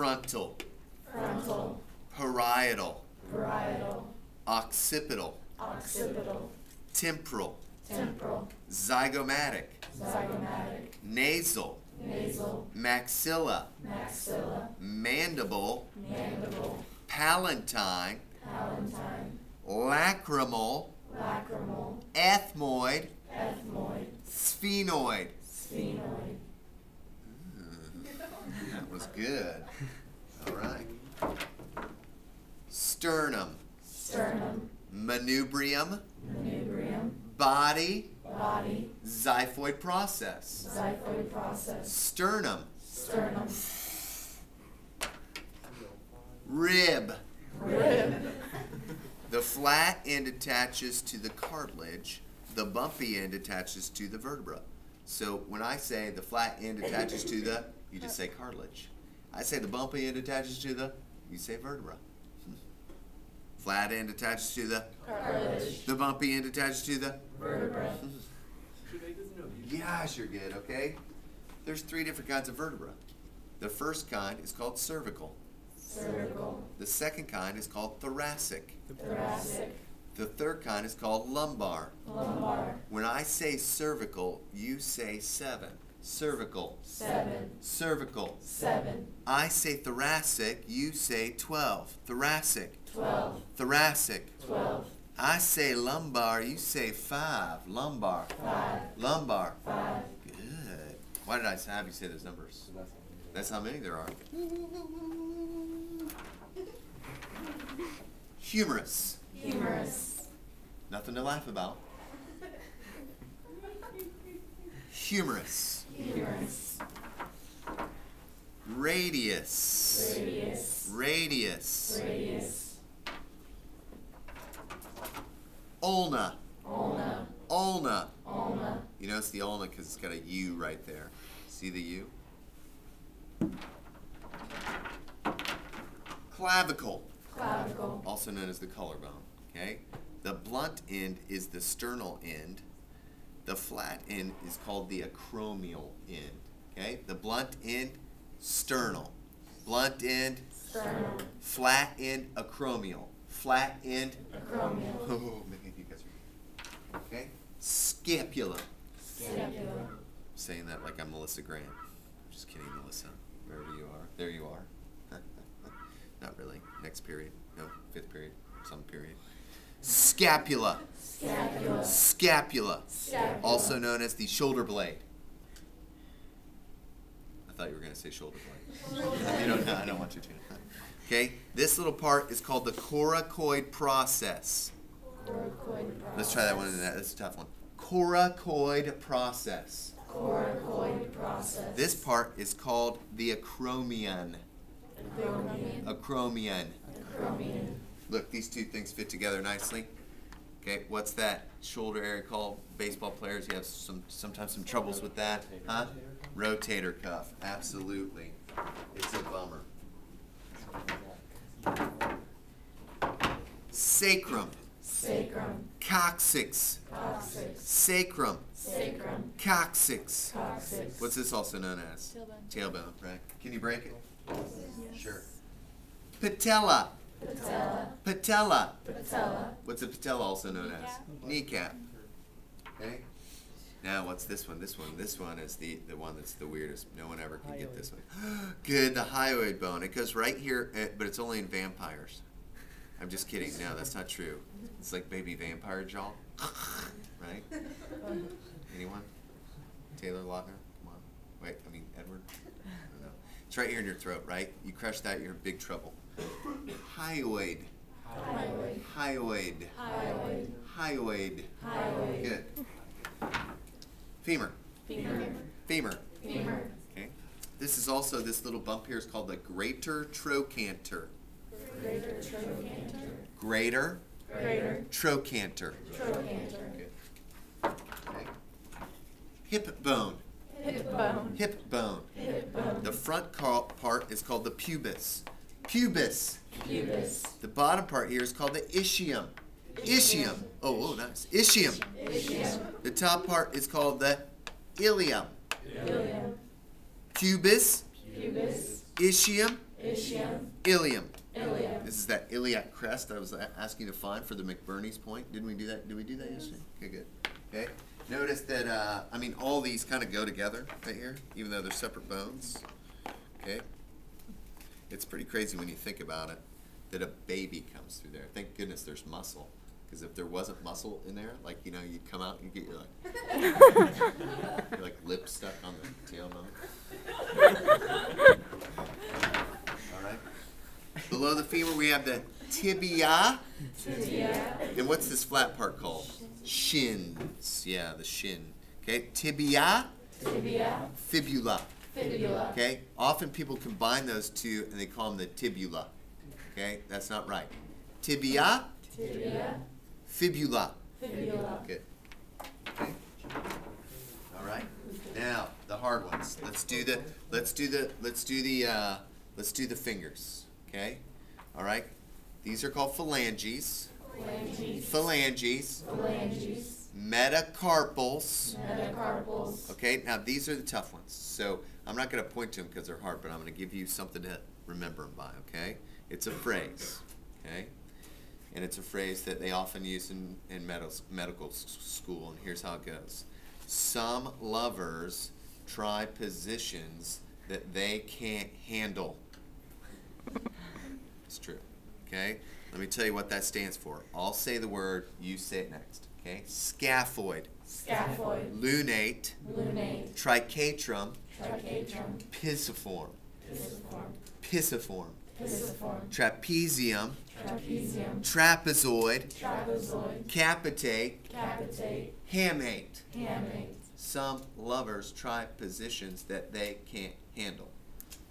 frontal, frontal, parietal, parietal, occipital, occipital, temporal, temporal, zygomatic, zygomatic, nasal, nasal, maxilla, maxilla, mandible, mandible, palatine, palatine, lacrimal, lacrimal, ethmoid, ethmoid, sphenoid. sphenoid, That was good. All right. Sternum, sternum, manubrium, manubrium, body, body, xiphoid process. xiphoid process, Sternum, sternum, rib. rib, The flat end attaches to the cartilage. The bumpy end attaches to the vertebra. So when I say the flat end attaches to the, you just say cartilage. I say the bumpy end attaches to the, you say vertebra. Flat end attaches to the, cartilage, the bumpy end attaches to the. vertebra, Gosh, you're good, okay? There's three different kinds of vertebra. The first kind is called cervical. cervical, The second kind is called thoracic. thoracic, The third kind is called lumbar. lumbar, When I say cervical, you say seven. Cervical, seven, cervical. seven, I say thoracic, you say 12. Thoracic, twelve, thoracic. twelve, I say lumbar, you say five. Lumbar, five, lumbar. five, Good. Why did I have you say those numbers? That's how many there are. Humorous. Humerus, Nothing to laugh about. Humorous. Humorous. Radius. radius, Radius. radius, Ulna. ulna, Ulna. ulna, You notice the ulna because it's got a U right there. See the U? Clavicle, clavicle, also known as the collarbone. Okay? The blunt end is the sternal end. The flat end is called the acromial end. Okay? The blunt end, sternal. Blunt end, sternal. flat end, acromial. Flat end, acromial, oh man, you guys are Okay? Scapula. scapula, saying that like I'm Melissa Graham. Just kidding, Melissa. Wherever you are. There you are. Not really. Next period. No, fifth period. Some period. Scapula. scapula, Scapula. scapula, Also known as the shoulder blade. I thought you were going to say shoulder blade. you don't know. I don't want you to. Okay? This little part is called the coracoid process. coracoid Let's try that one. That's a tough one. Coracoid process. Coracoid process. This part is called the acromion. Acromion. Acromion. Acromion. Look, these two things fit together nicely. Okay, what's that shoulder area called? Baseball players, you have some sometimes some troubles with that, huh? Rotator cuff, absolutely. It's a bummer. Sacrum, Sacrum. coccyx, Coccyx. sacrum, Sacrum. coccyx. Coccyx. What's this also known as? Tailbone. Tailbone, right? Can you break it? Yes. Sure. Patella, Patella. patella. Patella. What's a patella also known as? Kneecap. Okay. Now, what's this one? This one. This one is the the one that's the weirdest. No one ever can get this one. Good, the hyoid bone. It goes right here, eh, but it's only in vampires. I'm just kidding. No, that's not true. It's like baby vampire jaw. right? Anyone? Taylor Lautner? Come on. Wait, I mean Edward. I don't know. It's right here in your throat, right? You crush that, you're in big trouble. Hyoid. Hyoid. Hyoid. Hyoid. Hyoid. Hyoid. Good. Femur. Femur. Femur. Femur. Okay. This is also this little bump here is called the greater trochanter. Greater trochanter. Greater Greater trochanter. trochanter. Good. Okay. Hip bone. Hip bone. Hip bone. Hip bone. The front part is called the pubis. Pubis. Pubis. The bottom part here is called the ischium. Ischium. Oh, oh, nice. Ischium. Ischium. The top part is called the ilium. Ilium. Pubis, Pubis. ischium, Ischium. ilium. Ilium. This is that iliac crest I was asking to find for the McBurney's point. Didn't we do that? Did we do that yesterday? Okay, good. Okay. Notice that uh, I mean all these kind of go together right here, even though they're separate bones. Okay. It's pretty crazy when you think about it that a baby comes through there. Thank goodness there's muscle. Because if there wasn't muscle in there, like you know, you'd come out and you get your like, your, like lip stuck on the tail bone. All right. Below the femur, we have the tibia. Tibia. And what's this flat part called? Shins. Yeah, the shin. Okay. Tibia, Tibia. fibula. Fibula. Okay. Often people combine those two and they call them the tibula. Okay. That's not right. Tibia, Tibia. fibula. Fibula. Good. Okay. All right. Now the hard ones. Let's do the. Let's do the. Let's do the. Uh, let's do the fingers. Okay. All right. These are called phalanges. Phalanges. Phalanges. Phalanges. Metacarpals. Metacarpals. Okay. Now these are the tough ones. So I'm not going to point to them because they're hard, but I'm going to give you something to remember them by. Okay. It's a phrase. Okay. And it's a phrase that they often use in, in medical, medical school, and here's how it goes. Some lovers try positions that they can't handle. It's true. Okay? Let me tell you what that stands for. I'll say the word, you say it next. Okay? Scaphoid, Scaphoid. lunate, Lunate. triquetrum, Triquetrum. pisiform, Pisiform. pisiform, Pisiform. trapezium, Trapezium. trapezoid, Trapezoid. capitate, Capitate. hamate. Hamate. Some lovers try positions that they can't handle.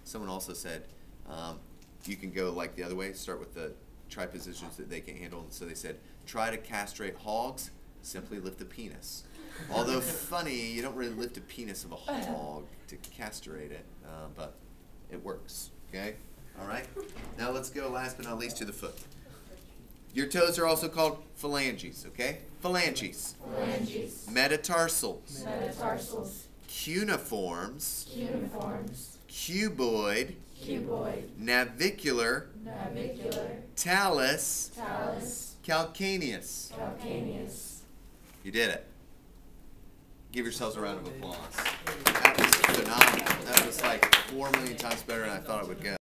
Someone also said um, you can go like the other way, start with the try positions that they can't handle. And so they said, try to castrate hogs, simply lift the penis. Although funny, you don't really lift a penis of a hog to castrate it, uh, but it works. Okay? All right? Now let's go last but not least to the foot. Your toes are also called phalanges, okay? Phalanges. Phalanges. Metatarsals. Metatarsals. Cuneiforms. Cuneiforms. Cuboid. Cuboid. Navicular. Navicular. Talus. Talus. Calcaneus. Calcaneus. You did it. Give yourselves a round of applause. That was phenomenal. That was like four million times better than I thought it would go.